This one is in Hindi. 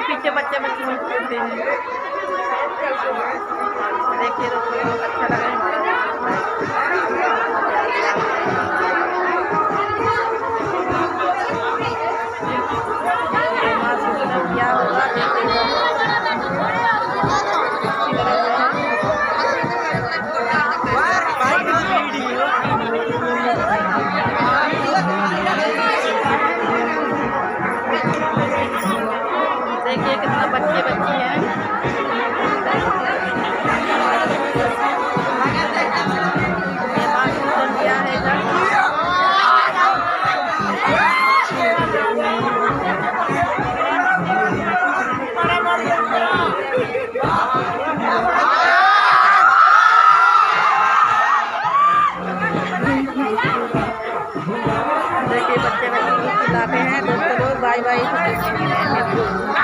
देखो पीछे बच्चे बच्चे देखिए दोस्तों अच्छा लगा कितना बच्चे देखिए बच्चे बच्चे खिलाते हैं दोस्तों लोग बाय बाय